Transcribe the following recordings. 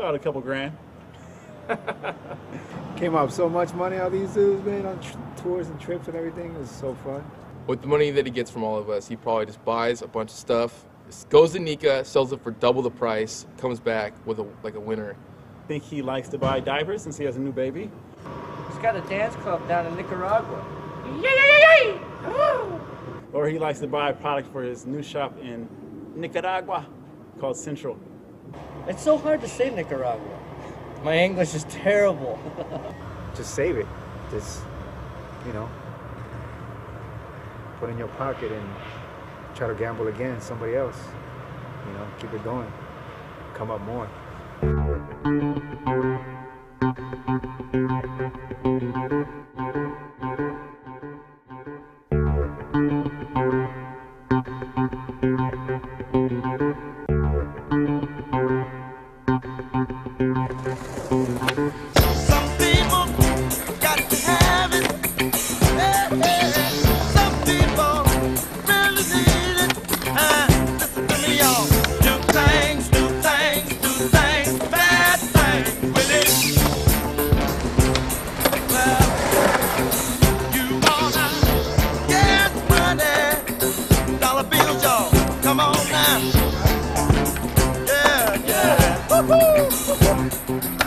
About a couple grand. Came up so much money all these dudes, man, on tr- tours and trips and everything. It was so fun. With the money that he gets from all of us, he probably just buys a bunch of stuff, goes to Nika, sells it for double the price, comes back with a like a winner. I Think he likes to buy diapers since he has a new baby. He's got a dance club down in Nicaragua. Or he likes to buy a product for his new shop in Nicaragua called Central. It's so hard to say Nicaragua. My English is terrible. Just save it. Just, you know, put in your pocket and try to gamble again, somebody else. You know, keep it going. Come up more. Uhul!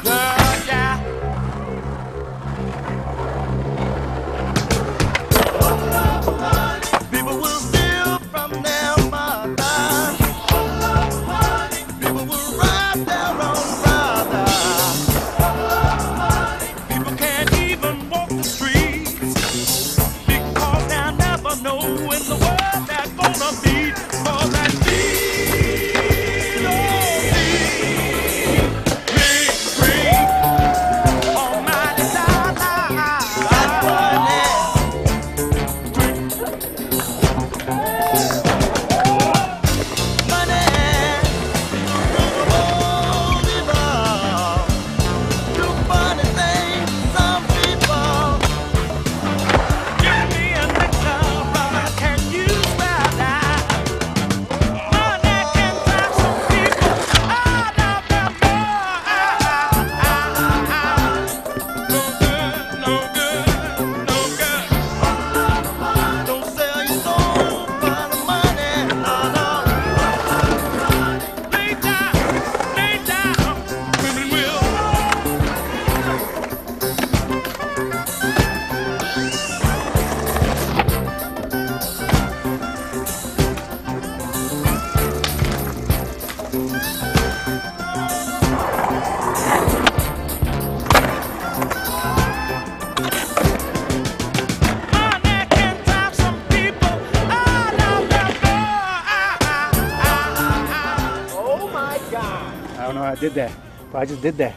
I don't know how I did that, but I just did that.